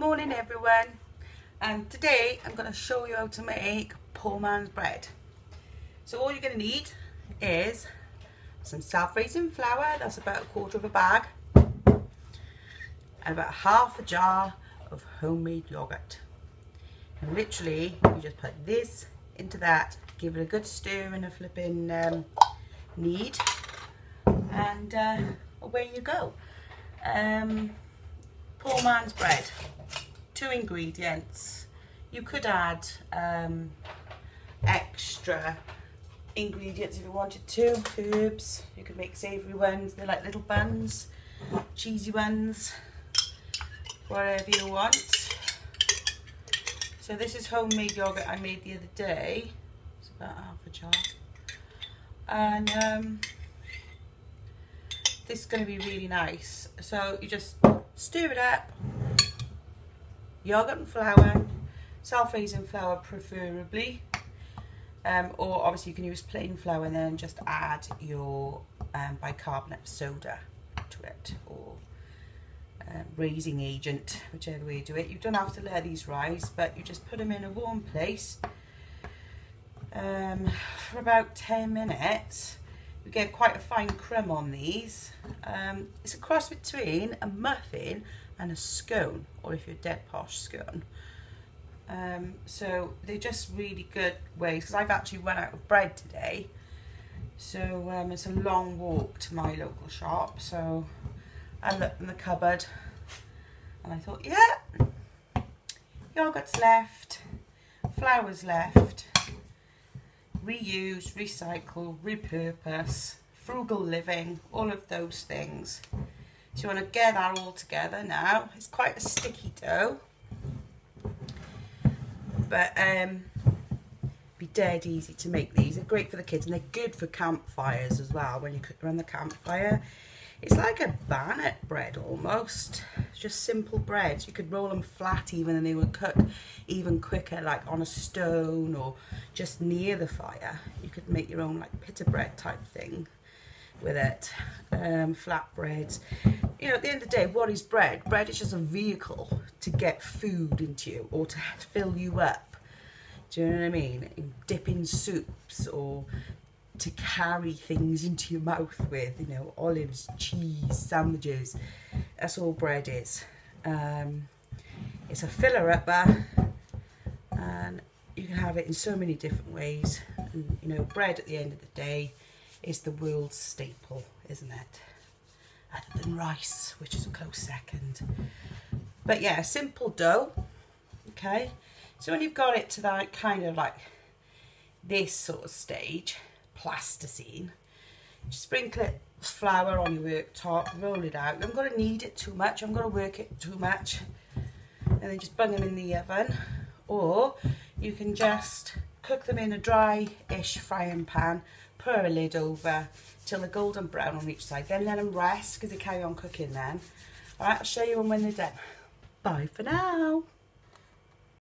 Morning everyone and today I'm going to show you how to make poor man's bread. So all you're going to need is some self-raising flour, that's about a quarter of a bag and about half a jar of homemade yogurt. And literally you just put this into that, give it a good stir and a flipping um, knead and uh, away you go. Um, poor man's bread. Two ingredients. You could add um, extra ingredients if you wanted to. Herbs. You could make savoury ones. They're like little buns. Cheesy ones. Whatever you want. So this is homemade yogurt I made the other day. It's about half a jar. And um, this is going to be really nice. So you just stir it up, yogurt and flour, self-raising flour preferably, um, or obviously you can use plain flour and then just add your um, bicarbonate soda to it, or um, raising agent, whichever way you do it. You don't have to let these rise, but you just put them in a warm place um, for about 10 minutes you get quite a fine crumb on these. Um, it's a cross between a muffin and a scone, or if you're dead posh, scone. Um, so they're just really good ways, because I've actually run out of bread today. So um, it's a long walk to my local shop. So I looked in the cupboard and I thought, yeah, yogurt's left, flour's left, reuse, recycle, repurpose, frugal living, all of those things. So you want to get that all together now. It's quite a sticky dough. But um, be dead easy to make these. They're great for the kids and they're good for campfires as well when you cook around the campfire. It's like a bannock bread almost. Just simple bread. You could roll them flat even and they would cook even quicker like on a stone or just near the fire. You could make your own like pita bread type thing with it. Um, flat breads. You know, at the end of the day, what is bread? Bread is just a vehicle to get food into you or to fill you up. Do you know what I mean? In soups or to carry things into your mouth with, you know, olives, cheese, sandwiches. That's all bread is. Um, it's a filler upper and you can have it in so many different ways. And, you know, bread at the end of the day is the world's staple, isn't it? Other than rice, which is a close second. But yeah, a simple dough, okay? So when you've got it to that kind of like this sort of stage, plasticine. Sprinkle it flour on your worktop, roll it out. I'm going to knead it too much, I'm going to work it too much. And then just bung them in the oven. Or you can just cook them in a dry-ish frying pan, pour a lid over till they're golden brown on each side. Then let them rest because they carry on cooking then. Alright, I'll show you when they're done. Bye for now.